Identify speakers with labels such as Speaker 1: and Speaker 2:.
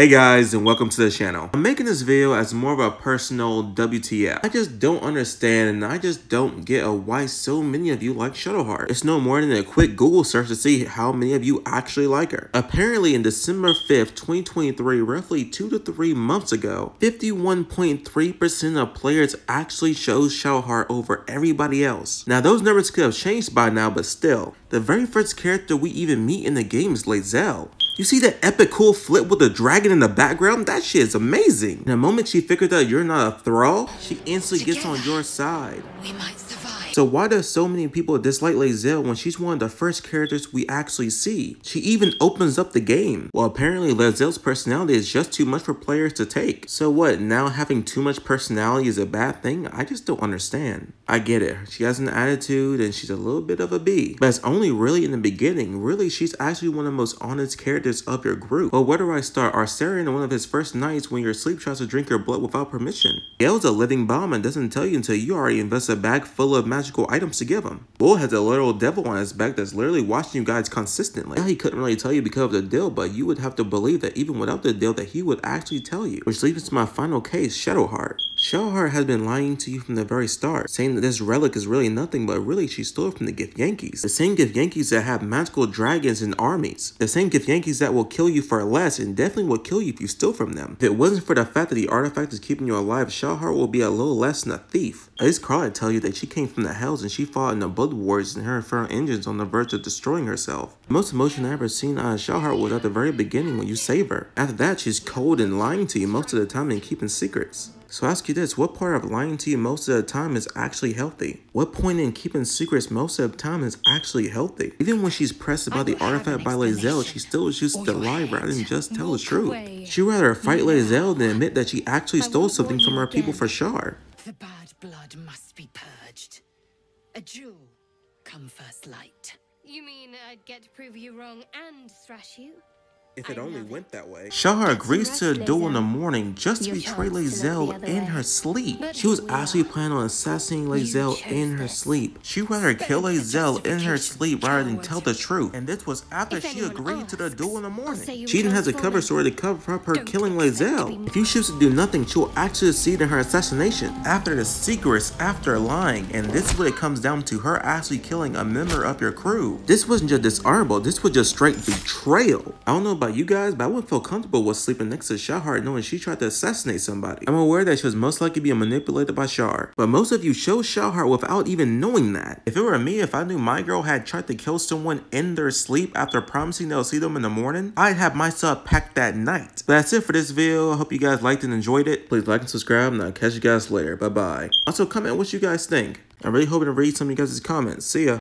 Speaker 1: Hey guys and welcome to the channel. I'm making this video as more of a personal WTF. I just don't understand and I just don't get a why so many of you like Shadowheart. It's no more than a quick Google search to see how many of you actually like her. Apparently in December 5th, 2023, roughly 2 to 3 months ago, 51.3% of players actually chose Shadowheart over everybody else. Now those numbers could have changed by now but still, the very first character we even meet in the game is Lae'zel. You see that epic cool flip with the dragon in the background? That shit is amazing. The moment she figured out you're not a thrall, she instantly Together, gets on your side. We might so why does so many people dislike Lae'zel when she's one of the first characters we actually see? She even opens up the game. Well, apparently Lae'zel's personality is just too much for players to take. So what, now having too much personality is a bad thing? I just don't understand. I get it. She has an attitude and she's a little bit of a bee. But it's only really in the beginning. Really, she's actually one of the most honest characters of your group. But where do I start? Astarion in one of his first nights when your sleep tries to drink your blood without permission. Gale's a living bomb and doesn't tell you until you already invest a bag full of magic magical items to give him. Bull has a literal devil on his back that's literally watching you guys consistently. Yeah, he couldn't really tell you because of the deal, but you would have to believe that even without the deal that he would actually tell you. Which leads to my final case, Shadowheart. Shadowheart has been lying to you from the very start, saying that this relic is really nothing, but really she stole it from the Githyankis. The same Githyankis that have magical dragons and armies. The same Githyankis that will kill you for less and definitely will kill you if you steal from them. If it wasn't for the fact that the artifact is keeping you alive, Shadowheart will be a little less than a thief. At least Carl tell you that she came from the hells and she fought in the blood wars and her infernal engines on the verge of destroying herself. The most emotion I ever seen uh, out of Shadowheart was at the very beginning when you save her. After that, she's cold and lying to you most of the time and keeping secrets. So I ask you this, what part of lying to you most of the time is actually healthy? What point in keeping secrets most of the time is actually healthy? Even when she's pressed about the artifact by Lae'zel, she still chooses to lie rather than just tell the truth. She'd rather fight Lae'zel than admit that she actually stole something from her people for Shar. The bad blood must be purged. A jewel come first light. You mean I'd get to prove you wrong and thrash you? If it only went that way. Shahar agrees to a duel in the morning just to betray Lae'zel in her sleep. She was actually planning on assassinating Lae'zel in her sleep. She'd rather kill Lae'zel in her sleep rather than tell the truth. And this was after she agreed to the duel in the morning. She even has a cover story to cover up her killing Lae'zel. If you choose to do nothing, she will actually succeed in her assassination. After the secrets, after lying, and this is what it comes down to her actually killing a member of your crew. This wasn't just dishonorable, this was just straight betrayal. I don't know about you guys, but I wouldn't feel comfortable with sleeping next to Shadowheart knowing she tried to assassinate somebody. I'm aware that she was most likely being manipulated by Shahar, but most of you chose Shahar without even knowing that. If it were me, if I knew my girl had tried to kill someone in their sleep after promising they'll see them in the morning, I'd have myself packed that night. But that's it for this video. I hope you guys liked and enjoyed it. Please like and subscribe, and I'll catch you guys later. Bye-bye. Also, comment what you guys think. I'm really hoping to read some of you guys' comments. See ya.